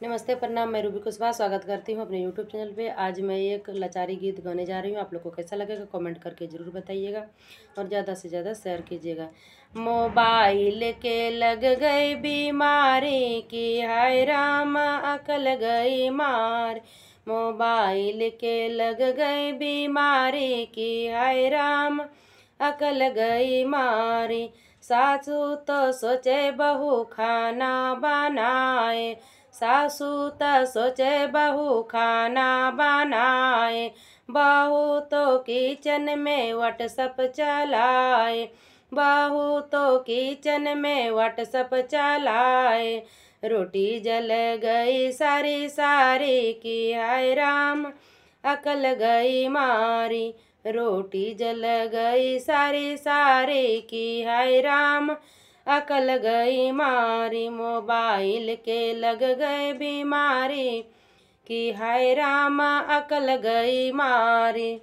नमस्ते, प्रणाम। मैं रूबी कुशवाहा स्वागत करती हूँ अपने यूट्यूब चैनल पे। आज मैं एक लाचारी गीत गाने जा रही हूँ। आप लोग को कैसा लगेगा, कमेंट करके ज़रूर बताइएगा और ज़्यादा से ज़्यादा शेयर कीजिएगा। मोबाइल के लग गई बीमारी की, हाय राम, अकल गई मार। मोबाइल के लग गई बीमारी की, हाय राम, अकल गई मारी। सासू तो सोचे बहू खाना बनाए सासू त सोचे बहू खाना बनाए, बहू तो किचन में व्हाट्सअप चलाए, बहू तो किचन में व्हाट्सअप चलाए। रोटी जल गई, सारी सारी की हाय राम, अकल गई मारी। रोटी जल गई, सारी सारी की हाय राम अकल गई मारी, मोबाइल के लग गए बीमारी, कि हाय रामा, अकल गई मारी।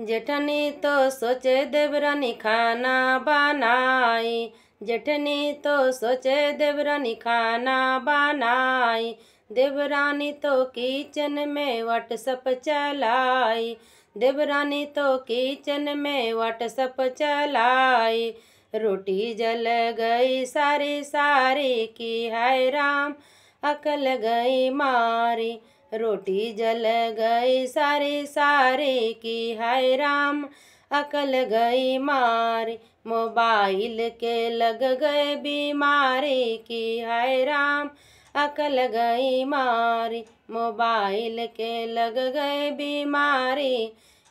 जेठनी तो सोचे देवरानी खाना बनाई, जेठनी तो सोचे देवरानी खाना बनाई, देवरानी तो किचन में व्हाट्सअप चलाई, देवरानी तो किचन में व्हाट्सअप चलाई। रोटी जल गई सारी सारी की, हाय राम अकल गई मारी। रोटी जल गई सारी सारी की, हाय राम अकल गई मारी। मोबाइल के लग गए बीमारी की, हाय राम अकल गई मारी। मोबाइल के लग गए बीमारी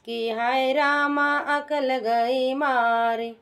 की, हाय रामा अकल गई मारी।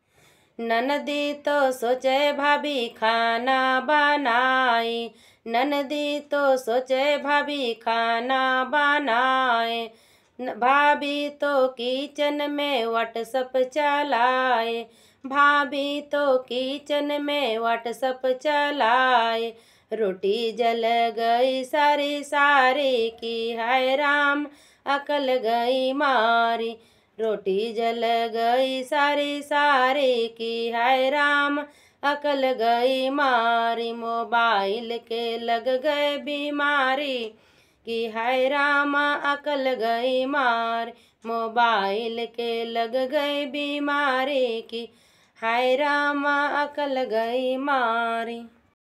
ननदी तो सोचे भाभी खाना बनाए। ननदी तो सोचे भाभी खाना बनाए। भाभी तो किचन में व्हाट्सअप चलाए। भाभी तो किचन में व्हाट्सअप चलाए। रोटी जल गई सारी सारी की हाय राम, अकल गई मारी। रोटी जल गई सारी सारी की है राम। अकल गई मारी, मोबाइल के लग गए बीमारी की है राम। अकल गई मार, मोबाइल के लग गई बीमारी की है राम। अकल गई मारी।